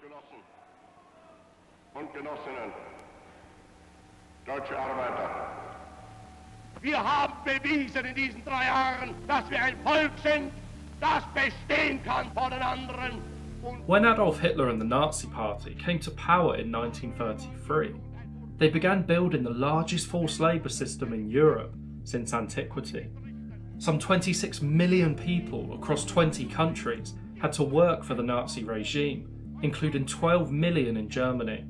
Genossen und Genossinnen, deutsche Arbeiter. Wir haben bewiesen in diesen drei Jahren, dass wir ein Volk sind, das bestehen kann vor den anderen. When Adolf Hitler and the Nazi Party came to power in 1933, they began building the largest forced labour system in Europe since antiquity. Some 26 million people across 20 countries had to work for the Nazi regime, including 12 million in Germany.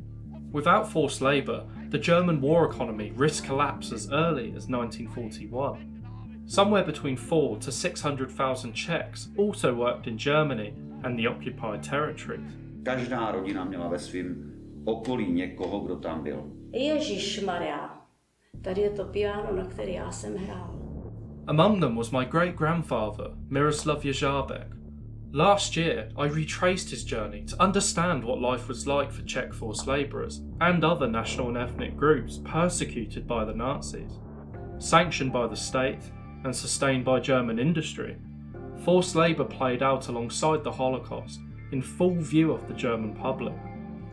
Without forced labour, the German war economy risked collapse as early as 1941. Somewhere between 4 to 600,000 Czechs also worked in Germany and the occupied territories. Každá rodina měla ve svém okolí někoho, kdo tam byl. Ježíš Maria, tady je to piano, na který já jsem hrál. Among them was my great grandfather, Miroslav Ježábek. Last year, I retraced his journey to understand what life was like for Czech forced labourers and other national and ethnic groups persecuted by the Nazis. Sanctioned by the state and sustained by German industry, forced labour played out alongside the Holocaust in full view of the German public.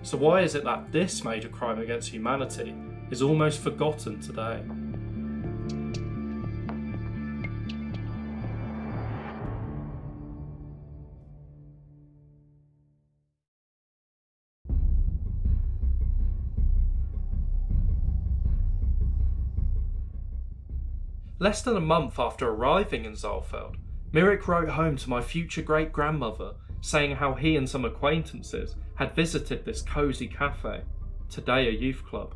So, why is it that this major crime against humanity is almost forgotten today? Less than a month after arriving in Saalfeld, Mirek wrote home to my future great grandmother saying how he and some acquaintances had visited this cosy cafe, today a youth club.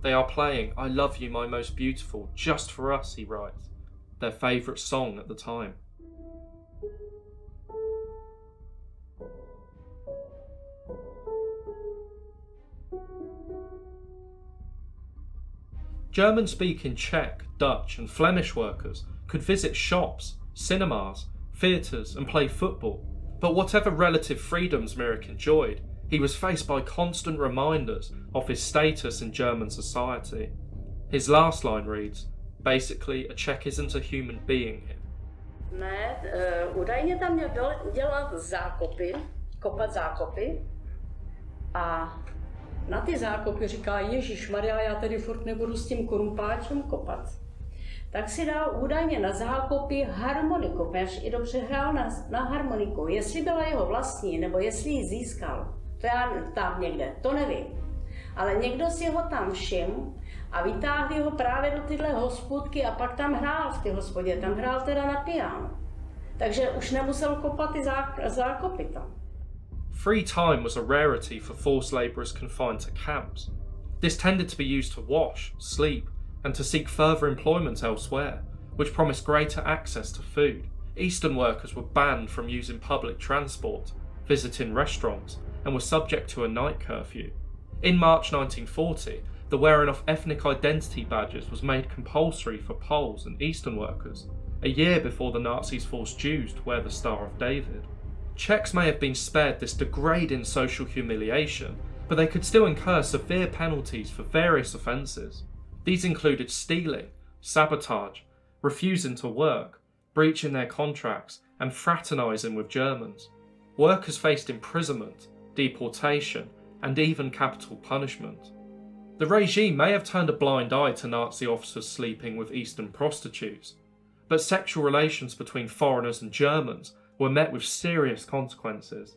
They are playing I Love You My Most Beautiful just for us, he writes, their favourite song at the time. German speaking Czech, Dutch, and Flemish workers could visit shops, cinemas, theatres, and play football. But whatever relative freedoms Mirek enjoyed, he was faced by constant reminders of his status in German society. His last line reads basically, a Czech isn't a human being here. Ne, uh, údajně tam měl dělat zákopy, kopat zákopy a na ty zákopy říká Ježíš Maria, já tady furt nebudu s tím korumpáčem kopat. Tak si dal údajně na zákopy harmoniku, protože i dobře hrál na, na harmoniku. Jestli byla jeho vlastní, nebo jestli ji získal, to já tam někde, to nevím. Ale někdo si ho tam všim a vytáhli ho právě do tyhle hospůdky a pak tam hrál v té hospodě, tam hrál teda na piano. Takže už nemusel kopat ty zákopy tam. Free time was a rarity for forced labourers confined to camps. This tended to be used to wash, sleep, and to seek further employment elsewhere, which promised greater access to food. Eastern workers were banned from using public transport, visiting restaurants, and were subject to a night curfew. In March 1940, the wearing of ethnic identity badges was made compulsory for Poles and Eastern workers, a year before the Nazis forced Jews to wear the Star of David. Czechs may have been spared this degrading social humiliation, but they could still incur severe penalties for various offences. These included stealing, sabotage, refusing to work, breaching their contracts, and fraternising with Germans. Workers faced imprisonment, deportation, and even capital punishment. The regime may have turned a blind eye to Nazi officers sleeping with Eastern prostitutes, but sexual relations between foreigners and Germans were met with serious consequences.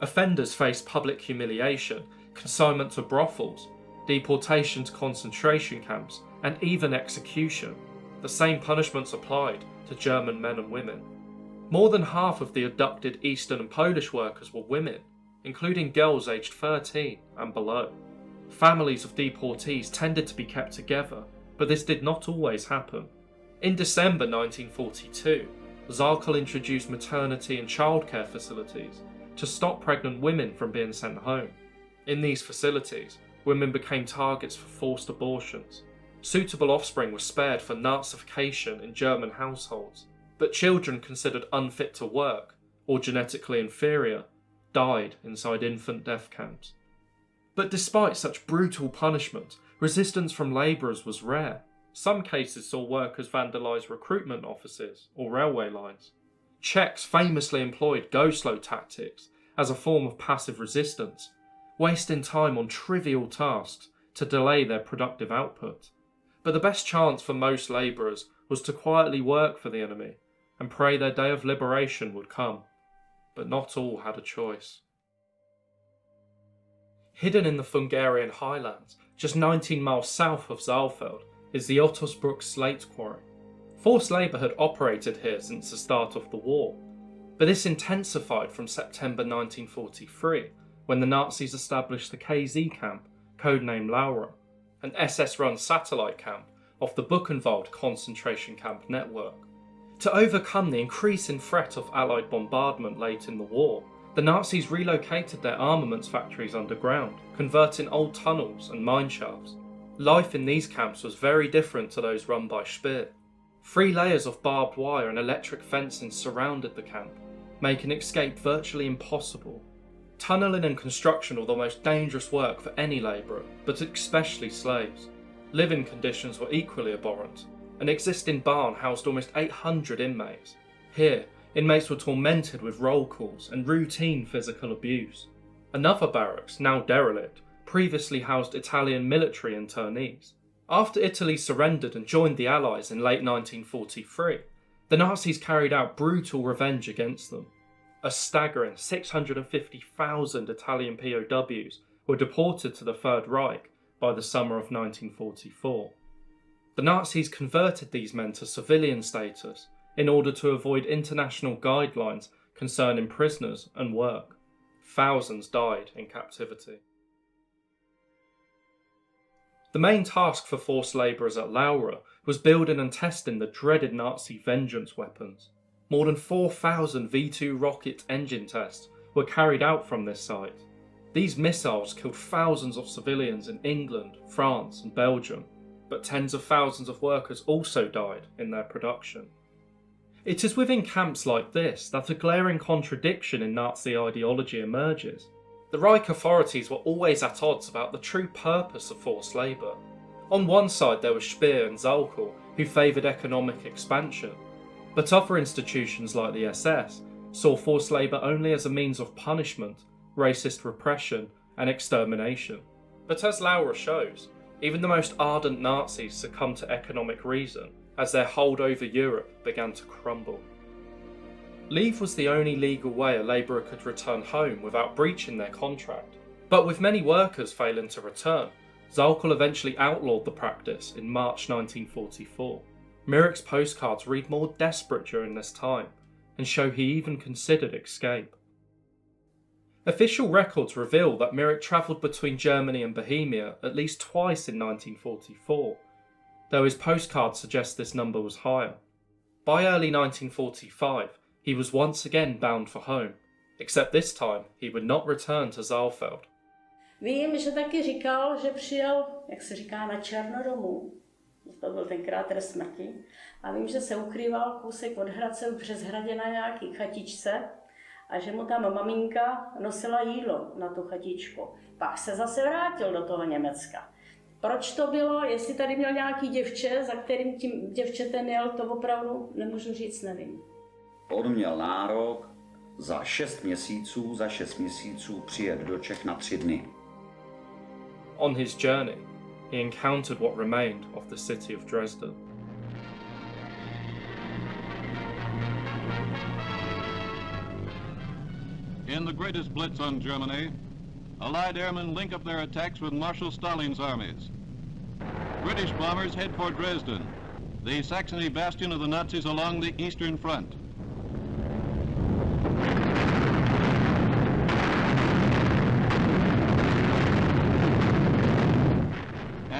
Offenders faced public humiliation, consignment to brothels, deportation to concentration camps, and even execution. The same punishments applied to German men and women. More than half of the abducted Eastern and Polish workers were women, including girls aged 13 and below. Families of deportees tended to be kept together, but this did not always happen. In December 1942, Sauckel introduced maternity and childcare facilities to stop pregnant women from being sent home. In these facilities, women became targets for forced abortions. Suitable offspring were spared for Nazification in German households, but children considered unfit to work or genetically inferior died inside infant death camps. But despite such brutal punishment, resistance from labourers was rare. Some cases saw workers vandalise recruitment offices or railway lines. Czechs famously employed go slow tactics as a form of passive resistance, wasting time on trivial tasks to delay their productive output. But the best chance for most labourers was to quietly work for the enemy and pray their day of liberation would come. But not all had a choice. Hidden in the Thuringian highlands, just 19 miles south of Saalfeld, is the Oertelsbruch slate quarry. Forced labour had operated here since the start of the war, but this intensified from September 1943 when the Nazis established the KZ camp, codenamed Laura, an SS run satellite camp of the Buchenwald concentration camp network. To overcome the increasing threat of Allied bombardment late in the war, the Nazis relocated their armaments factories underground, converting old tunnels and mine shafts. Life in these camps was very different to those run by Speer. Three layers of barbed wire and electric fencing surrounded the camp, making escape virtually impossible. Tunnelling and construction were the most dangerous work for any labourer, but especially slaves. Living conditions were equally abhorrent. An existing barn housed almost 800 inmates. Here, inmates were tormented with roll calls and routine physical abuse. Another barracks, now derelict, previously housed Italian military internees. After Italy surrendered and joined the Allies in late 1943, the Nazis carried out brutal revenge against them. A staggering 650,000 Italian POWs were deported to the Third Reich by the summer of 1944. The Nazis converted these men to civilian status in order to avoid international guidelines concerning prisoners and work. Thousands died in captivity. The main task for forced labourers at Laura was building and testing the dreaded Nazi vengeance weapons. More than 4,000 V 2 rocket engine tests were carried out from this site. These missiles killed thousands of civilians in England, France, and Belgium, but tens of thousands of workers also died in their production. It is within camps like this that a glaring contradiction in Nazi ideology emerges. The Reich authorities were always at odds about the true purpose of forced labour. On one side there were Speer and Sauckel, who favoured economic expansion, but other institutions like the SS saw forced labour only as a means of punishment, racist repression, and extermination. But as Laura shows, even the most ardent Nazis succumbed to economic reason as their hold over Europe began to crumble. Leave was the only legal way a labourer could return home without breaching their contract. But with many workers failing to return, Sauckel eventually outlawed the practice in March 1944. Mirek's postcards read more desperate during this time and show he even considered escape. Official records reveal that Mirek travelled between Germany and Bohemia at least twice in 1944, though his postcards suggest this number was higher. By early 1945, he was once again bound for home, except this time he would not return to Saalfeld. Vím, že taky říkal, že přijel, jak se říká, na Černo domů. To byl tenkrát trest smrti. A vím, že se ukrýval kousek od Hradce v Přeshradě na nějaký chatičce a že mu tam maminka nosila jídlo na tu chatičku. Pak se zase vrátil do toho Německa. Proč to bylo, jestli tady měl nějaký děvče, za kterým tím děvčetem jel, to opravdu nemůžu říct, nevím. On měl nárok za 6 měsíců, za 6 měsíců přijet do Čech na 3 dny. On his journey, he encountered what remained of the city of Dresden. In the greatest blitz on Germany, Allied airmen link up their attacks with Marshal Stalin's armies. British bombers head for Dresden, the Saxony bastion of the Nazis along the Eastern Front.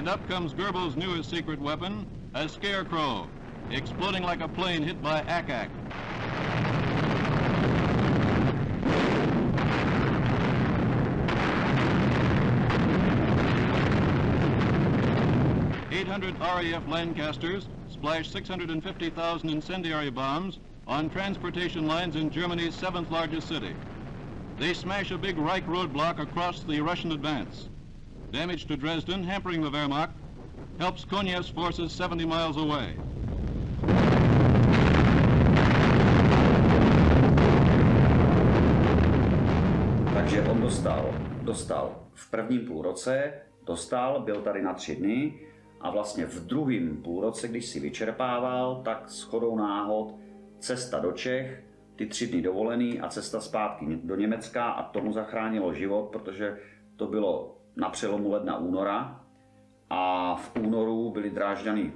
Up comes Goebbels' newest secret weapon, a scarecrow, exploding like a plane hit by ack-ack. Eight hundred RAF Lancasters splashed 650,000 incendiary bombs on transportation lines in Germany's seventh largest city. They smash a big Reich roadblock across the Russian advance. Damage to Dresden, hampering the Wehrmacht, helps Konev's forces 70 miles away. Takže on dostal dostal v prvním půlroce, dostal, byl tady na tři dny a vlastně v druhém půlroce, když si vyčerpával, tak s chodou náhod cesta do Čech, ty tři dny dovolený a cesta zpátky do Německa a tomu zachránilo život, protože to bylo na přelomu ledna února a v únoru byly Drážďany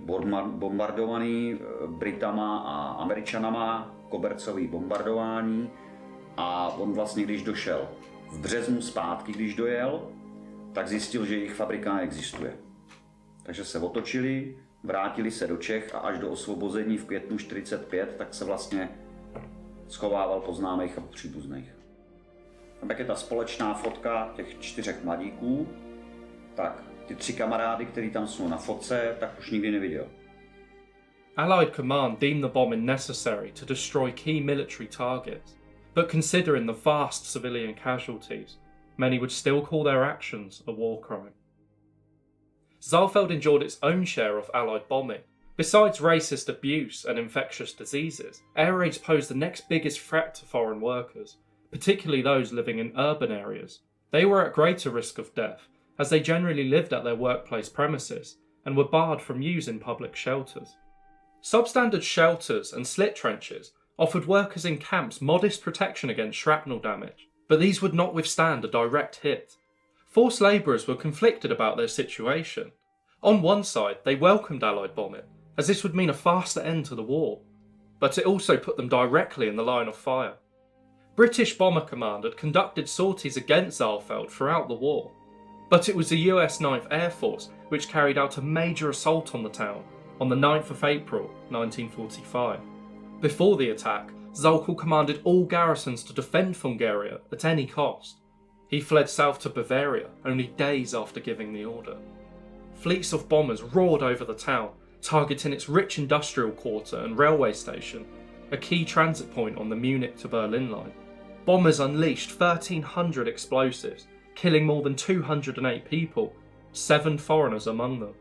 bombardovaný eh, Britama a Američanama, kobercový bombardování a on vlastně, když došel v březnu zpátky, když dojel, tak zjistil, že jejich fabrika neexistuje. Takže se otočili, vrátili se do Čech a až do osvobození v květnu 45, tak se vlastně schovával po známých a příbuzných. Je ta společná fotka těch čtyřech mladíků, tak ty tři kamarády, který tam jsou na fotce, tak už nikdy neviděl. Allied command deemed the bombing necessary to destroy key military targets, but considering the vast civilian casualties, many would still call their actions a war crime. Saalfeld endured its own share of Allied bombing. Besides racist abuse and infectious diseases, air raids posed the next biggest threat to foreign workers, particularly those living in urban areas. They were at greater risk of death, as they generally lived at their workplace premises and were barred from use in public shelters. Substandard shelters and slit trenches offered workers in camps modest protection against shrapnel damage, but these would not withstand a direct hit. Forced labourers were conflicted about their situation. On one side, they welcomed Allied bombing, as this would mean a faster end to the war, but it also put them directly in the line of fire. British Bomber Command had conducted sorties against Saalfeld throughout the war, but it was the US 9th Air Force which carried out a major assault on the town on the 9th of April 1945. Before the attack, Sauckel commanded all garrisons to defend Thuringia at any cost. He fled south to Bavaria only days after giving the order. Fleets of bombers roared over the town, targeting its rich industrial quarter and railway station, a key transit point on the Munich to Berlin line. Bombers unleashed 1,300 explosives, killing more than 208 people, seven foreigners among them.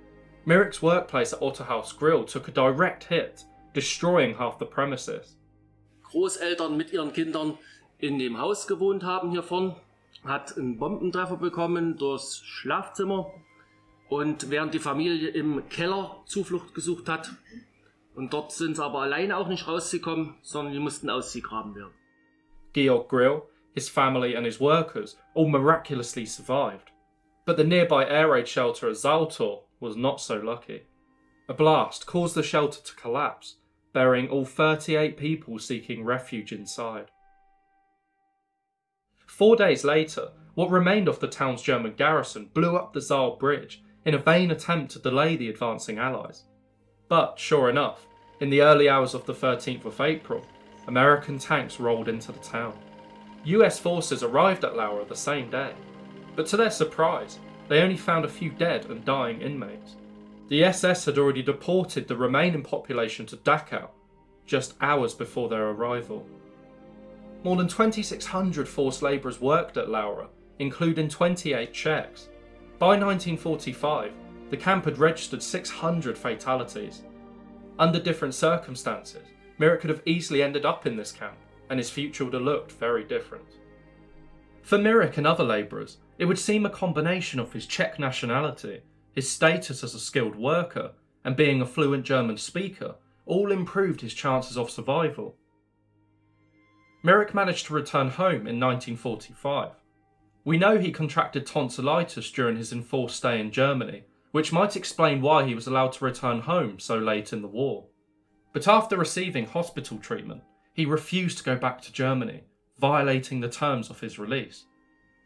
Mirick's workplace at Otterhaus Grill took a direct hit, destroying half the premises. Großeltern mit ihren Kindern in dem Haus gewohnt haben hier vorn, hat einen Bombentreffer bekommen durchs Schlafzimmer und während die Familie im Keller Zuflucht gesucht hat. Und dort sind sie aber alleine auch nicht rausgekommen, sondern die mussten ausgegraben werden. Georg Grill, his family and his workers all miraculously survived. But the nearby air raid shelter at Saaltor was not so lucky. A blast caused the shelter to collapse, burying all 38 people seeking refuge inside. Four days later, what remained of the town's German garrison blew up the Saal Bridge in a vain attempt to delay the advancing Allies. But, sure enough, in the early hours of the 13th of April, American tanks rolled into the town. US forces arrived at Laura the same day, but to their surprise, they only found a few dead and dying inmates. The SS had already deported the remaining population to Dachau just hours before their arrival. More than 2,600 forced labourers worked at Laura, including 28 Czechs. By 1945, the camp had registered 600 fatalities. Under different circumstances, Mirek could have easily ended up in this camp, and his future would have looked very different. For Mirek and other labourers, it would seem a combination of his Czech nationality his status as a skilled worker, and being a fluent German speaker all improved his chances of survival. Mirek managed to return home in 1945. We know he contracted tonsillitis during his enforced stay in Germany, which might explain why he was allowed to return home so late in the war. But after receiving hospital treatment, he refused to go back to Germany, violating the terms of his release.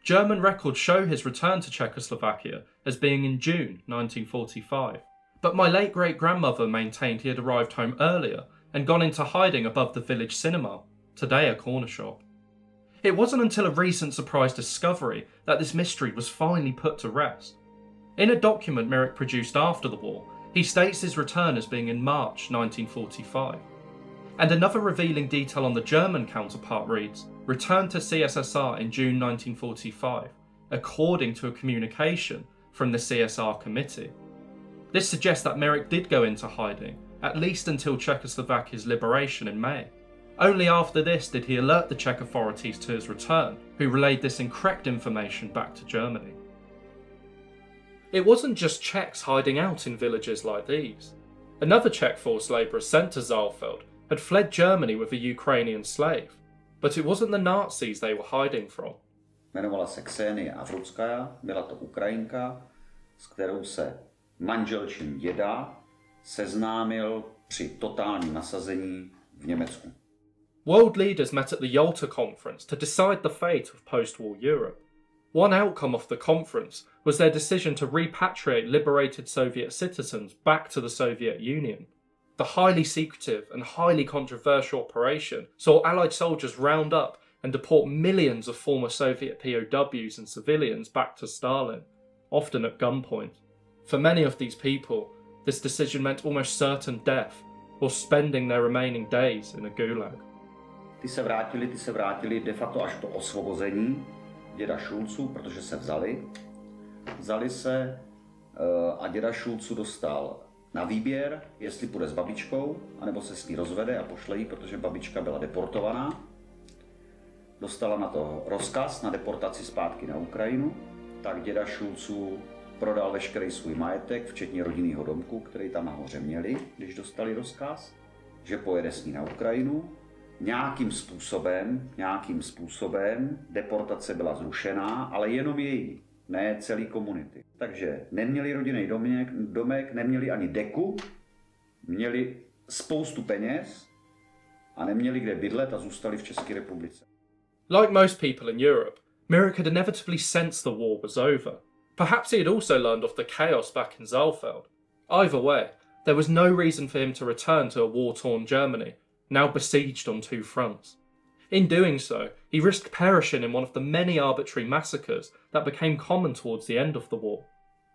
German records show his return to Czechoslovakia as being in June 1945, but my late great grandmother maintained he had arrived home earlier and gone into hiding above the village cinema, today a corner shop. It wasn't until a recent surprise discovery that this mystery was finally put to rest. In a document Mirek produced after the war, he states his return as being in March 1945. And another revealing detail on the German counterpart reads returned to CSSR in June 1945, according to a communication from the CSR committee. This suggests that Mirek did go into hiding, at least until Czechoslovakia's liberation in May. Only after this did he alert the Czech authorities to his return, who relayed this incorrect information back to Germany. It wasn't just Czechs hiding out in villages like these. Another Czech forced labourer sent to Saalfeld had fled Germany with a Ukrainian slave, but it wasn't the Nazis they were hiding from. Jmenovala se Ksenia Avruckaja, byla to Ukrajinka, s kterou se manželčin děda seznámil při totálním nasazení v Německu. World leaders met at the Yalta Conference to decide the fate of post war Europe. One outcome of the conference was their decision to repatriate liberated Soviet citizens back to the Soviet Union. The highly secretive and highly controversial operation saw Allied soldiers round up and deport millions of former Soviet POWs and civilians back to Stalin, often at gunpoint. For many of these people, this decision meant almost certain death or spending their remaining days in a gulag. Ty se vrátili, ty se vrátili de facto až to osvobození děda Šulců, protože se vzali. Vzali se eh, a děda Šulců dostal na výběr, jestli půjde s babičkou, anebo se s ní rozvede a pošle jí, protože babička byla deportovaná. Dostala na to rozkaz na deportaci zpátky na Ukrajinu, tak děda Šulců prodal veškerý svůj majetek, včetně rodinného domku, který tam nahoře měli, když dostali rozkaz, že pojede s ní na Ukrajinu. Nějakým způsobem, nějakým způsobem deportace byla zrušená, ale jenom její, ne celý komunity. Takže neměli rodinný domek, domek, neměli ani deku, měli spoustu peněz a neměli kde bydlet a zůstali v České republice. Like most people in Europe, Mirik had inevitably sensed the war was over. Perhaps he had also learned of the chaos back in Saalfeld. Either way, there was no reason for him to return to a war torn Germany, now besieged on two fronts. In doing so, he risked perishing in one of the many arbitrary massacres that became common towards the end of the war.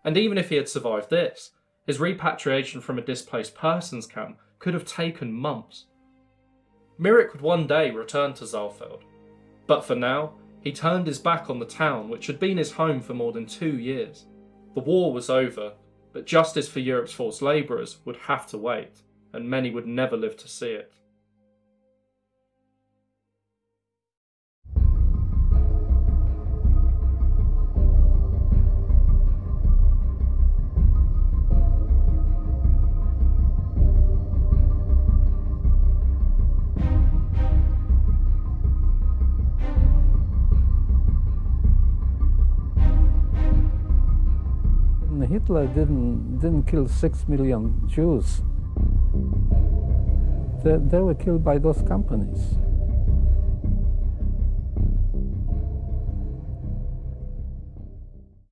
And even if he had survived this, his repatriation from a displaced persons camp could have taken months. Mirek would one day return to Saalfeld, but for now, he turned his back on the town which had been his home for more than two years. The war was over, but justice for Europe's forced labourers would have to wait, and many would never live to see it. Hitler didn't didn't kill six million Jews. They, they were killed by those companies.